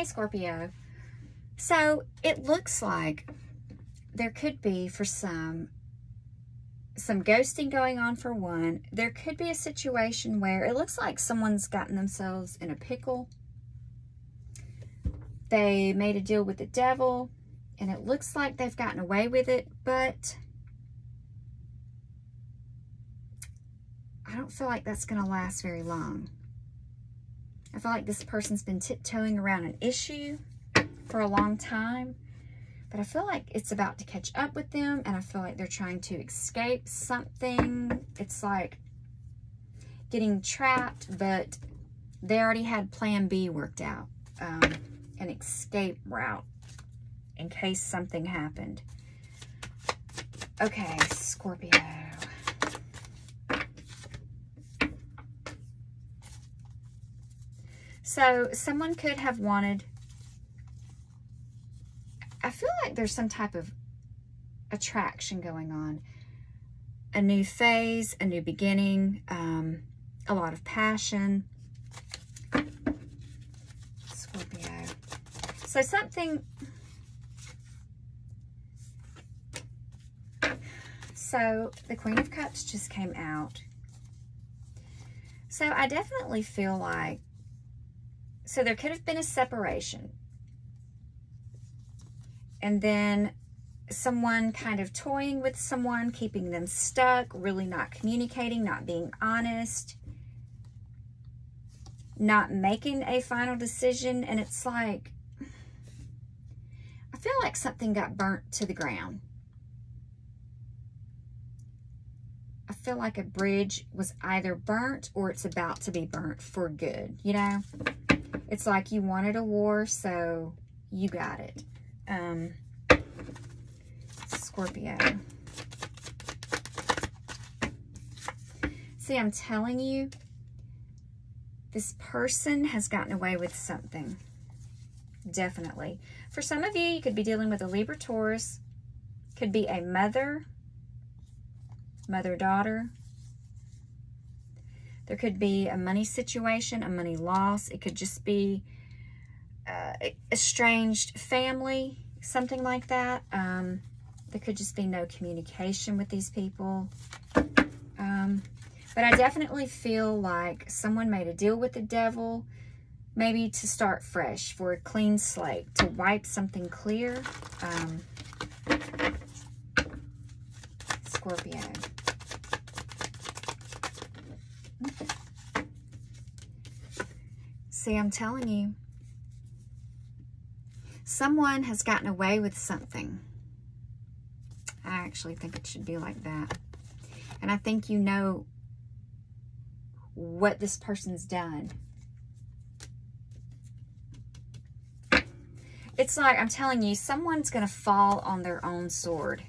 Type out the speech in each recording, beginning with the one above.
Hey, Scorpio. So it looks like there could be for some some ghosting going on for one. There could be a situation where it looks like someone's gotten themselves in a pickle. They made a deal with the devil and it looks like they've gotten away with it, but I don't feel like that's going to last very long. I feel like this person's been tiptoeing around an issue for a long time, but I feel like it's about to catch up with them and I feel like they're trying to escape something. It's like getting trapped, but they already had plan B worked out, um, an escape route in case something happened. Okay, Scorpio. So someone could have wanted, I feel like there's some type of attraction going on. A new phase, a new beginning, um, a lot of passion. Scorpio. So something, so the Queen of Cups just came out. So I definitely feel like so there could have been a separation. And then someone kind of toying with someone, keeping them stuck, really not communicating, not being honest, not making a final decision. And it's like, I feel like something got burnt to the ground. I feel like a bridge was either burnt or it's about to be burnt for good, you know? It's like you wanted a war, so you got it. Um, Scorpio. See, I'm telling you, this person has gotten away with something. Definitely. For some of you, you could be dealing with a Libra Taurus. Could be a mother, mother-daughter, there could be a money situation, a money loss. It could just be uh, estranged family, something like that. Um, there could just be no communication with these people. Um, but I definitely feel like someone made a deal with the devil, maybe to start fresh, for a clean slate, to wipe something clear. Um, Scorpio. See, I'm telling you, someone has gotten away with something. I actually think it should be like that. And I think you know what this person's done. It's like, I'm telling you, someone's going to fall on their own sword.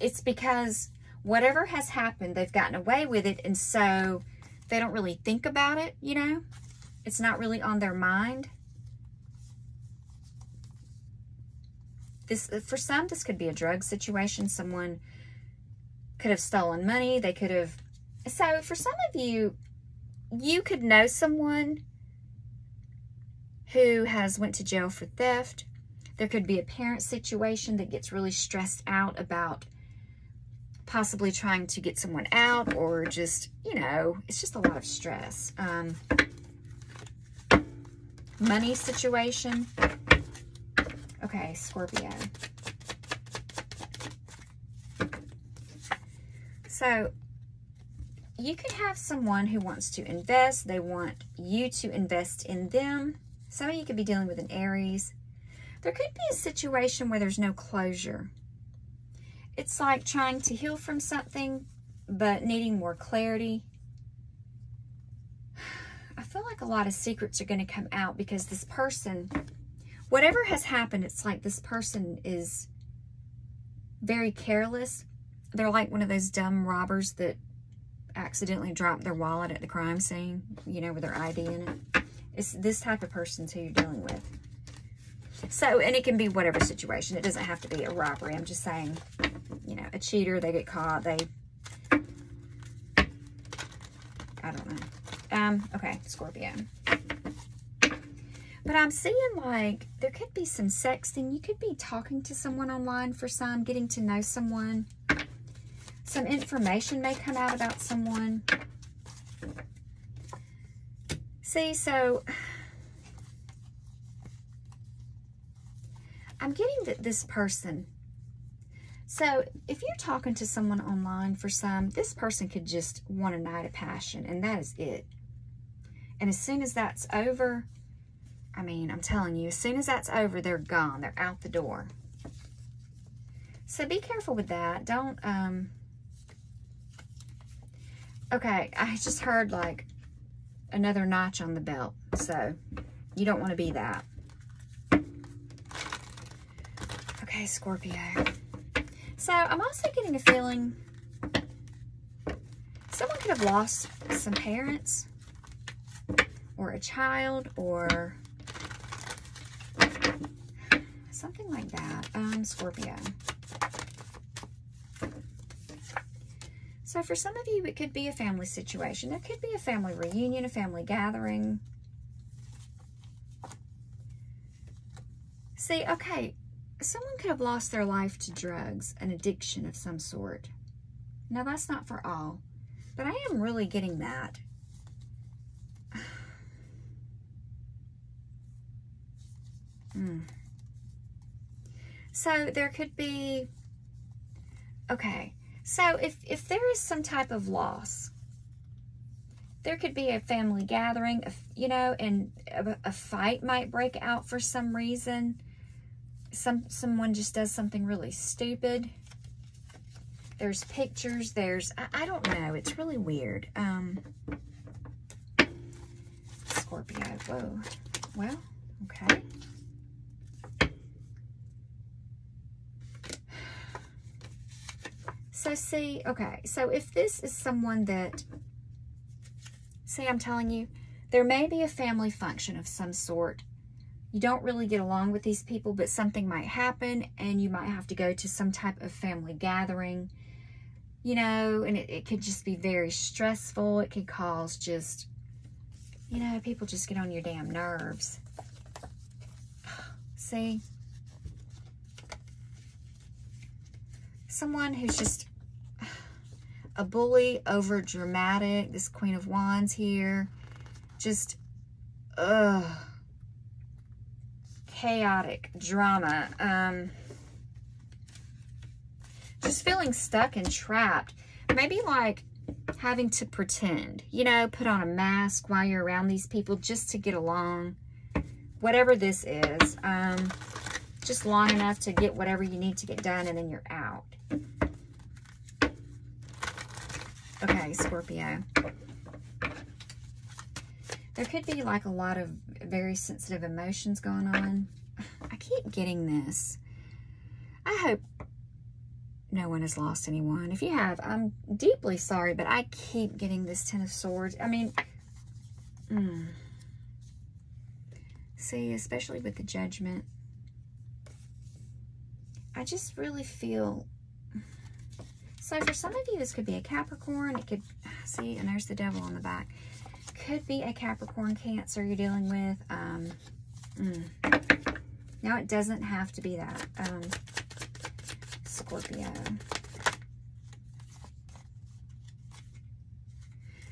It's because whatever has happened, they've gotten away with it. And so they don't really think about it, you know. It's not really on their mind. This, uh, for some, this could be a drug situation. Someone could have stolen money. They could have... So for some of you, you could know someone who has went to jail for theft. There could be a parent situation that gets really stressed out about possibly trying to get someone out or just, you know, it's just a lot of stress. Um, money situation. Okay, Scorpio. So, you could have someone who wants to invest. They want you to invest in them. Some of you could be dealing with an Aries. There could be a situation where there's no closure. It's like trying to heal from something, but needing more clarity. I feel like a lot of secrets are going to come out because this person, whatever has happened, it's like this person is very careless. They're like one of those dumb robbers that accidentally dropped their wallet at the crime scene, you know, with their ID in it. It's this type of person who you're dealing with. So, and it can be whatever situation. It doesn't have to be a robbery. I'm just saying you know, a cheater, they get caught, they, I don't know. Um, okay, Scorpio. But I'm seeing like there could be some sexting. You could be talking to someone online for some, getting to know someone. Some information may come out about someone. See, so I'm getting that this person. So if you're talking to someone online for some, this person could just want a night of passion, and that is it. And as soon as that's over, I mean, I'm telling you, as soon as that's over, they're gone. They're out the door. So be careful with that. Don't, um, okay, I just heard like another notch on the belt. So you don't want to be that. Okay, Scorpio. So I'm also getting a feeling someone could have lost some parents or a child or something like that. Um, Scorpio. So for some of you, it could be a family situation. There could be a family reunion, a family gathering. See, okay, someone could have lost their life to drugs, an addiction of some sort. Now, that's not for all, but I am really getting that. mm. So there could be, okay, so if, if there is some type of loss, there could be a family gathering, you know, and a, a fight might break out for some reason some someone just does something really stupid. There's pictures. There's, I, I don't know. It's really weird. Um, Scorpio. Whoa. Well, okay. So see, okay. So if this is someone that, see, I'm telling you, there may be a family function of some sort you don't really get along with these people, but something might happen and you might have to go to some type of family gathering, you know, and it, it could just be very stressful. It could cause just, you know, people just get on your damn nerves. See? Someone who's just a bully, over dramatic, this Queen of Wands here, just, ugh chaotic drama. Um, just feeling stuck and trapped. Maybe like having to pretend, you know, put on a mask while you're around these people just to get along. Whatever this is. Um, just long enough to get whatever you need to get done and then you're out. Okay, Scorpio. There could be like a lot of very sensitive emotions going on. I keep getting this. I hope no one has lost anyone. If you have, I'm deeply sorry, but I keep getting this Ten of Swords. I mean, mm. see, especially with the Judgment, I just really feel... So for some of you, this could be a Capricorn. It could, see, and there's the devil on the back could be a Capricorn Cancer you're dealing with. Um, mm. Now, it doesn't have to be that. Um, Scorpio.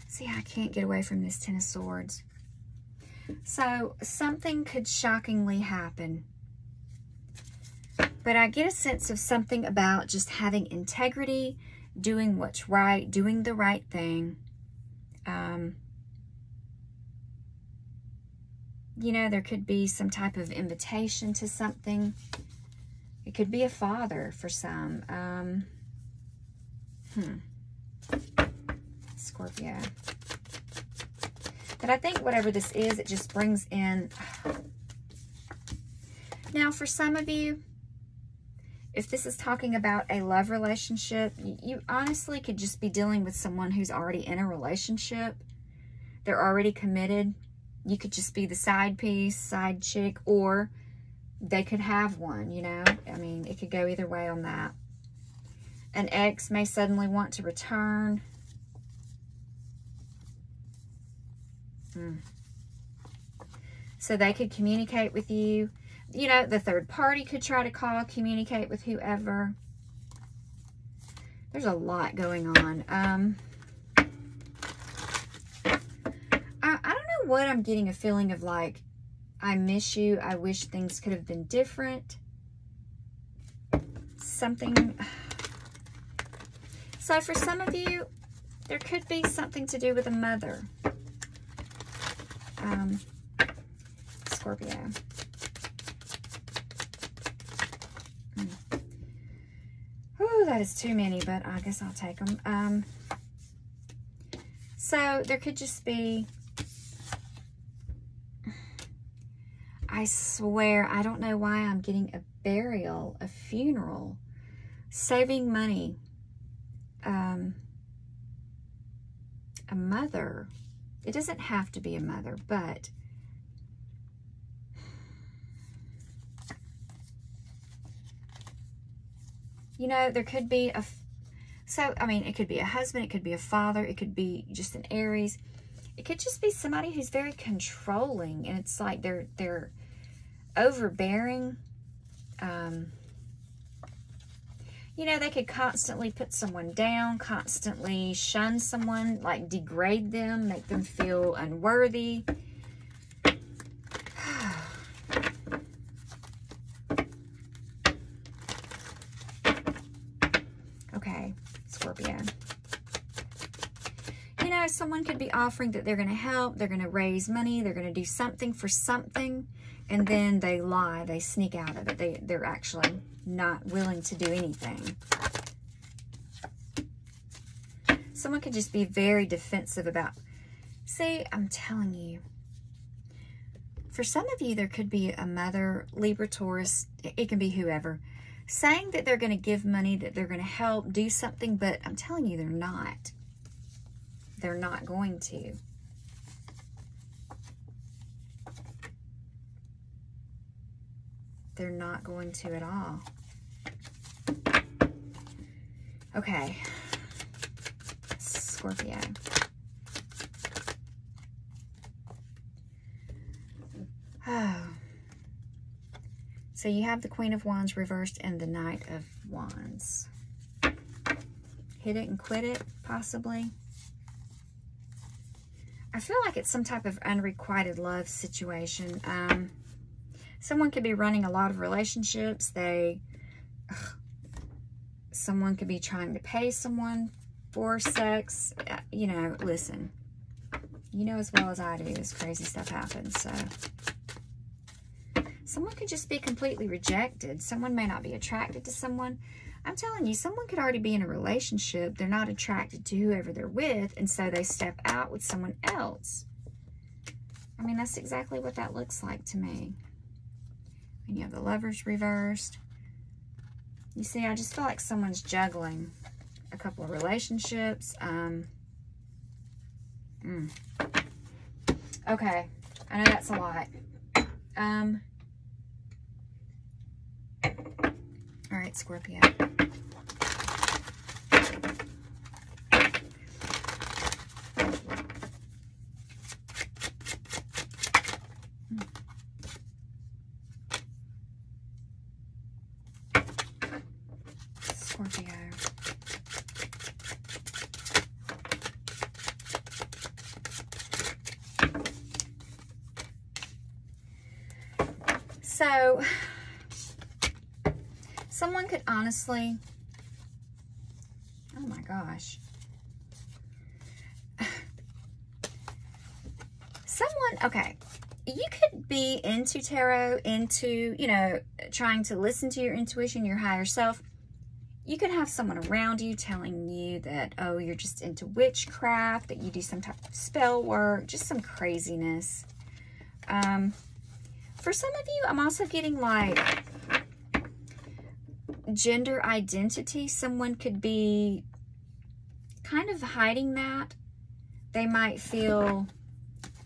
See, I can't get away from this Ten of Swords. So, something could shockingly happen. But I get a sense of something about just having integrity, doing what's right, doing the right thing. Um, you know, there could be some type of invitation to something. It could be a father for some. Um, hmm. Scorpio. But I think whatever this is, it just brings in... Now, for some of you, if this is talking about a love relationship, you honestly could just be dealing with someone who's already in a relationship. They're already committed you could just be the side piece, side chick, or they could have one, you know? I mean, it could go either way on that. An ex may suddenly want to return. Hmm. so they could communicate with you. You know, the third party could try to call, communicate with whoever. There's a lot going on. Um, I, I don't know what I'm getting a feeling of like, I miss you. I wish things could have been different. Something. So for some of you, there could be something to do with a mother. Um, Scorpio. Mm. Ooh, that is too many, but I guess I'll take them. Um, so there could just be I swear, I don't know why I'm getting a burial, a funeral, saving money, um, a mother. It doesn't have to be a mother, but you know, there could be a, so, I mean, it could be a husband, it could be a father, it could be just an Aries. It could just be somebody who's very controlling and it's like they're, they're, overbearing. Um, you know, they could constantly put someone down, constantly shun someone, like degrade them, make them feel unworthy. okay, Scorpio. You know, someone could be offering that they're going to help, they're going to raise money, they're going to do something for something and then they lie, they sneak out of it. They, they're actually not willing to do anything. Someone could just be very defensive about, see, I'm telling you, for some of you, there could be a mother, Libra, Taurus, it can be whoever, saying that they're going to give money, that they're going to help, do something, but I'm telling you, they're not. They're not going to. They're not going to at all. Okay. Scorpio. Oh. So you have the Queen of Wands reversed and the Knight of Wands. Hit it and quit it, possibly. I feel like it's some type of unrequited love situation. Um, someone could be running a lot of relationships. They, ugh, someone could be trying to pay someone for sex. Uh, you know, listen, you know as well as I do, this crazy stuff happens. So someone could just be completely rejected. Someone may not be attracted to someone. I'm telling you, someone could already be in a relationship. They're not attracted to whoever they're with, and so they step out with someone else. I mean, that's exactly what that looks like to me. And you have the lovers reversed. You see, I just feel like someone's juggling a couple of relationships. Um, mm. Okay, I know that's a lot. Um, all right, Scorpio. So, someone could honestly, oh my gosh. Someone, okay, you could be into tarot, into, you know, trying to listen to your intuition, your higher self. You could have someone around you telling you that, oh, you're just into witchcraft, that you do some type of spell work, just some craziness. Um, for some of you, I'm also getting like gender identity. Someone could be kind of hiding that. They might feel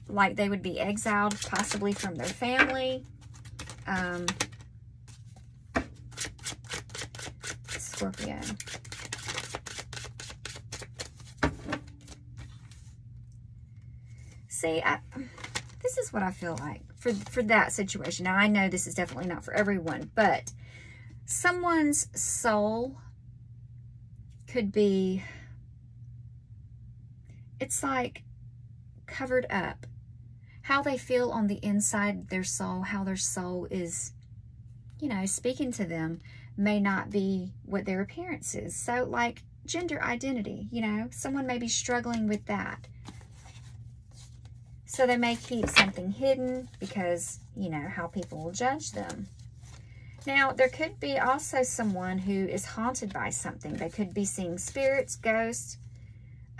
like they would be exiled possibly from their family. Um, Scorpio. See, I, this is what I feel like for, for that situation. Now, I know this is definitely not for everyone, but someone's soul could be, it's like covered up. How they feel on the inside their soul, how their soul is, you know, speaking to them may not be what their appearance is. So, like gender identity, you know, someone may be struggling with that. So they may keep something hidden because, you know, how people will judge them. Now, there could be also someone who is haunted by something. They could be seeing spirits, ghosts.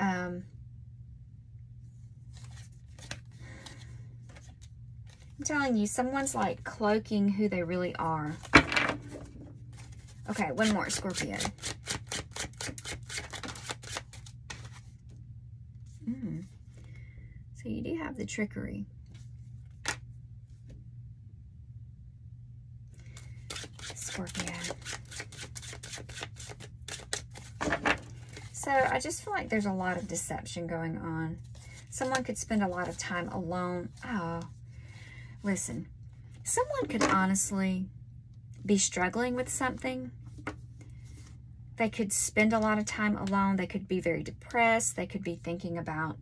Um, I'm telling you, someone's like cloaking who they really are. Okay, one more, Scorpio. Hmm. So you do have the trickery. Scorpio. So I just feel like there's a lot of deception going on. Someone could spend a lot of time alone. Oh, listen. Someone could honestly be struggling with something. They could spend a lot of time alone. They could be very depressed. They could be thinking about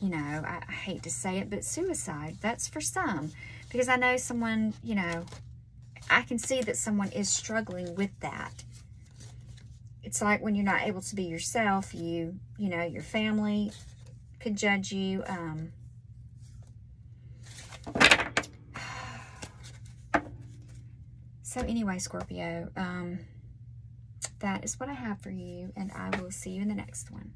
you know, I, I hate to say it, but suicide, that's for some. Because I know someone, you know, I can see that someone is struggling with that. It's like when you're not able to be yourself, you, you know, your family could judge you. Um, so anyway, Scorpio, um, that is what I have for you, and I will see you in the next one.